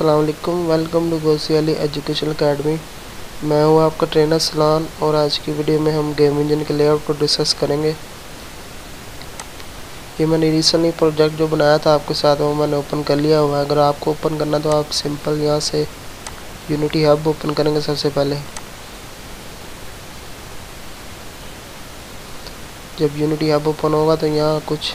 असलकुम welcome to Ghousi Ali education academy मैं हूँ आपका ट्रेनर सलान और आज की वीडियो में हम गेम इंजन के लेआउट को डिस्कस करेंगे। ये मैंने रिसेंटली प्रोजेक्ट जो बनाया था आपके साथ वो मैंने ओपन कर लिया हुआ है। अगर आपको ओपन करना तो आप सिंपल यहाँ से यूनिटी हब ओपन करेंगे सबसे पहले। जब यूनिटी हब ओपन होगा तो यहाँ कुछ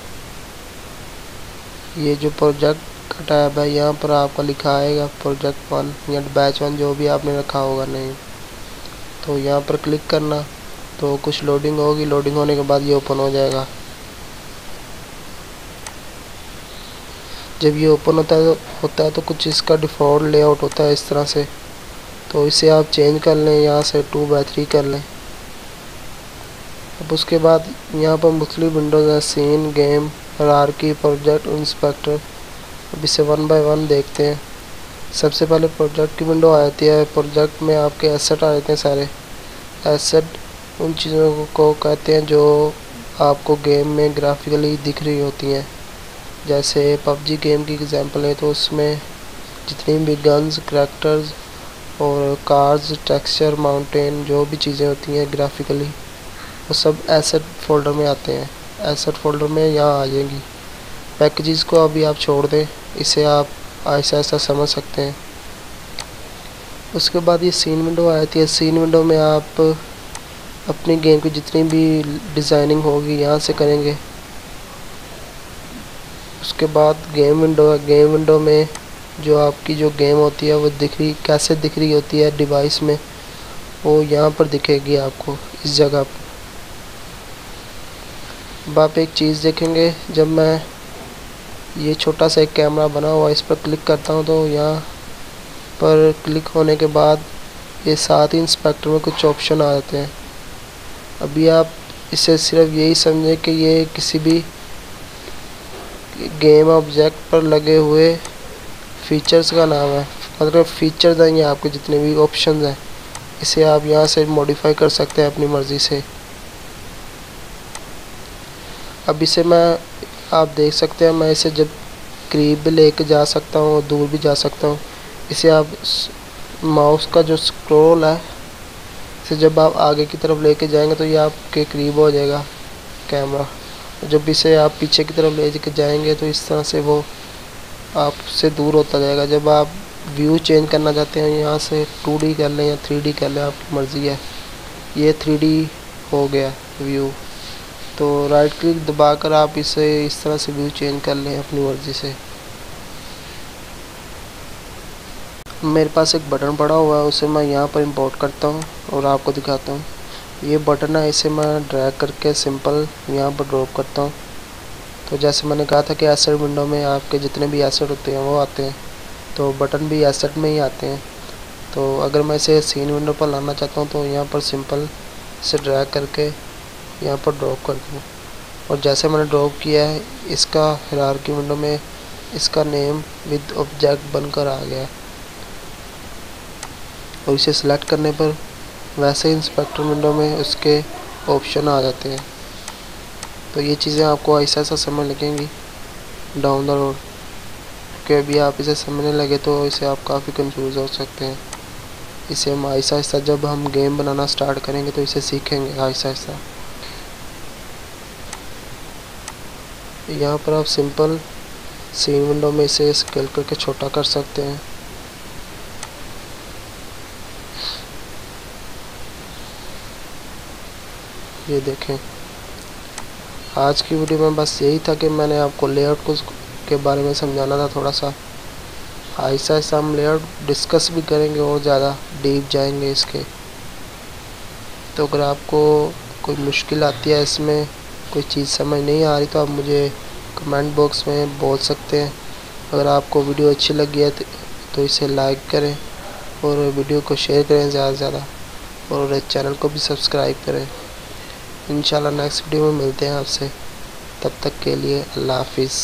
ये जो प्रोजेक्ट टैब है, यहाँ पर आपका लिखा आएगा प्रोजेक्ट वन या बैच वन जो भी आपने रखा होगा नहीं। तो यहाँ पर क्लिक करना तो कुछ लोडिंग होगी लोडिंग होने के बाद ये ओपन हो जाएगा। जब ये ओपन होता है होता है तो कुछ इसका डिफ़ॉल्ट लेआउट होता है इस तरह से। तो इसे आप चेंज कर लें, यहाँ से टू बाई थ्री कर लें। अब उसके बाद यहाँ पर मुख्तलिफ़ विंडोज़ हैं सीन गेम की प्रोजेक्ट इंस्पेक्टर अब इसे वन बाय वन देखते हैं। सबसे पहले प्रोजेक्ट की विंडो आ जाती है। प्रोजेक्ट में आपके एसेट आ जाते हैं सारे। एसेट उन चीज़ों को कहते हैं जो आपको गेम में ग्राफिकली दिख रही होती हैं। जैसे पबजी गेम की एग्जांपल है तो उसमें जितनी भी गन्स करेक्टर्स और कार्स टेक्सचर माउंटेन जो भी चीज़ें होती हैं ग्राफिकली वो सब एसेट फोल्डर में आते हैं। एसेट फोल्डर में यहाँ आ जाएँगी। पैकेजेस को अभी आप छोड़ दें। इसे आप ऐसा ऐसा समझ सकते हैं। उसके बाद ये सीन विंडो आ जाती है सीन विंडो में आप अपनी गेम की जितनी भी डिज़ाइनिंग होगी, यहाँ से करेंगे। उसके बाद गेम विंडो है। गेम विंडो में जो आपकी जो गेम होती है, वो दिख रही कैसे दिख रही होती है डिवाइस में, वो यहाँ पर दिखेगी आपको, इस जगह पर। आप एक चीज़ देखेंगे, जब मैं ये छोटा सा एक कैमरा बना हुआ इस पर क्लिक करता हूँ तो यहाँ पर क्लिक होने के बाद ये साथ ही इंस्पेक्टर में कुछ ऑप्शन आ जाते हैं। अभी आप इसे सिर्फ़ यही समझें कि ये किसी भी गेम ऑब्जेक्ट पर लगे हुए फीचर्स का नाम है। मतलब फीचर्स हैं ये आपके जितने भी ऑप्शन हैं। इसे आप यहाँ से मॉडिफाई कर सकते हैं अपनी मर्ज़ी से। अब इसे मैं आप देख सकते हैं, मैं इसे जब करीब भी लेके जा सकता हूँ और दूर भी जा सकता हूँ, इसे आप माउस का जो स्क्रॉल है, इसे जब आप आगे की तरफ़ लेके जाएँगे तो ये आपके करीब हो जाएगा कैमरा जब इसे आप पीछे की तरफ़ ले के जाएँगे तो इस तरह से वो आपसे दूर होता जाएगा। जब आप व्यू चेंज करना चाहते हैं, यहाँ से टू कर लें या थ्री कर लें आपकी मर्ज़ी है। ये थ्री हो गया व्यू तो राइट क्लिक दबाकर आप इसे इस तरह से व्यू चेंज कर लें अपनी मर्ज़ी से। मेरे पास एक बटन पड़ा हुआ है, उसे मैं यहाँ पर इंपोर्ट करता हूँ और आपको दिखाता हूँ। ये बटन है, इसे मैं ड्रैग करके सिंपल यहाँ पर ड्रॉप करता हूँ। तो जैसे मैंने कहा था कि एसेट विंडो में आपके जितने भी एसेट होते हैं, वो आते हैं। तो बटन भी एसेट में ही आते हैं। तो अगर मैं इसे सीन विंडो पर लाना चाहता हूँ तो यहाँ पर सिंपल इसे ड्रैग करके यहाँ पर ड्रॉप कर दूँ और जैसे मैंने ड्रॉप किया है, इसका हिरार की विंडो में इसका नेम विद ऑब्जेक्ट बनकर आ गया। और इसे सिलेक्ट करने पर वैसे इंस्पेक्टर विंडो में उसके ऑप्शन आ जाते हैं। तो ये चीज़ें आपको ऐसा ऐसा समझ लगेंगी डाउन द रोड क्योंकि अभी आप इसे समझने लगे तो इसे आप काफ़ी कंफ्यूज हो सकते हैं। इसे हम आहिस्ता आहिस्ता जब हम गेम बनाना स्टार्ट करेंगे तो इसे सीखेंगे आहिस्ता आहिस्ता यहाँ पर आप सिंपल सीन विंडो में इसे स्केल करके छोटा कर सकते हैं। ये देखें। आज की वीडियो में बस यही था कि मैंने आपको लेआउट को के बारे में समझाना था थोड़ा सा। ऐसा ऐसा हम लेआउट डिस्कस भी करेंगे और ज़्यादा डीप जाएँगे इसके। तो अगर आपको कोई मुश्किल आती है इसमें कोई चीज़ समझ नहीं आ रही तो आप मुझे कमेंट बॉक्स में बोल सकते हैं। अगर आपको वीडियो अच्छी लगी है तो इसे लाइक करें और वीडियो को शेयर करें ज़्यादा से ज़्यादा और चैनल को भी सब्सक्राइब करें। इन नेक्स्ट वीडियो में मिलते हैं आपसे। तब तक के लिए अल्लाह हाफिज़।